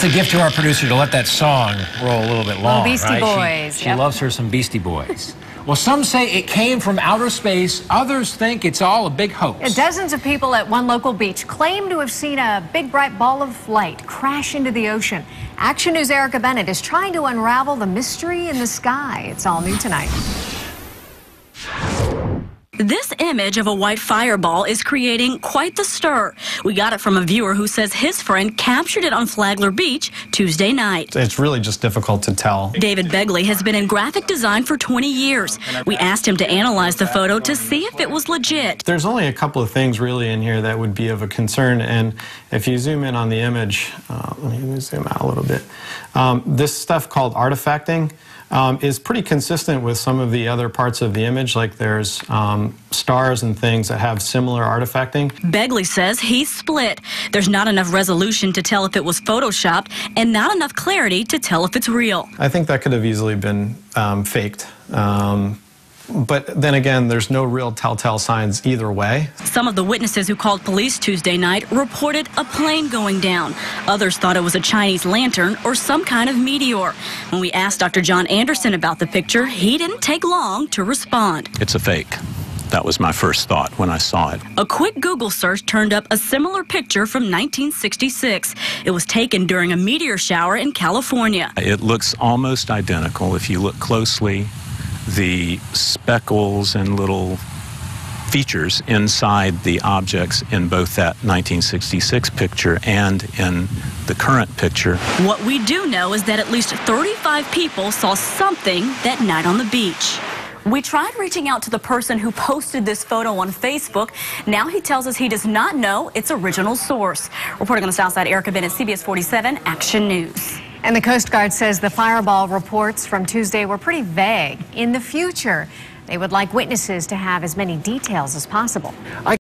That's a gift to our producer to let that song roll a little bit long. Beastie right? Boys, She, she yep. loves her some Beastie Boys. well, some say it came from outer space. Others think it's all a big hoax. Dozens of people at one local beach claim to have seen a big bright ball of light crash into the ocean. Action News' Erica Bennett is trying to unravel the mystery in the sky. It's all new tonight. This image of a white fireball is creating quite the stir. We got it from a viewer who says his friend captured it on Flagler Beach Tuesday night. It's really just difficult to tell. David Begley has been in graphic design for 20 years. We asked him to analyze the photo to see if it was legit. There's only a couple of things really in here that would be of a concern, and if you zoom in on the image, uh, let me zoom out a little bit. Um, this stuff called artifacting um, is pretty consistent with some of the other parts of the image, like there's um, stars and things that have similar artifacting. Begley says he's split. There's not enough resolution to tell if it was photoshopped and not enough clarity to tell if it's real. I think that could have easily been um, faked. Um, but then again, there's no real telltale signs either way. Some of the witnesses who called police Tuesday night reported a plane going down. Others thought it was a Chinese lantern or some kind of meteor. When we asked Dr. John Anderson about the picture, he didn't take long to respond. It's a fake. That was my first thought when I saw it. A quick Google search turned up a similar picture from 1966. It was taken during a meteor shower in California. It looks almost identical. If you look closely, the speckles and little features inside the objects in both that 1966 picture and in the current picture. What we do know is that at least 35 people saw something that night on the beach. We tried reaching out to the person who posted this photo on Facebook. Now he tells us he does not know its original source. Reporting on the South Side, Erica Bennett, CBS 47 Action News. And the Coast Guard says the fireball reports from Tuesday were pretty vague. In the future, they would like witnesses to have as many details as possible. I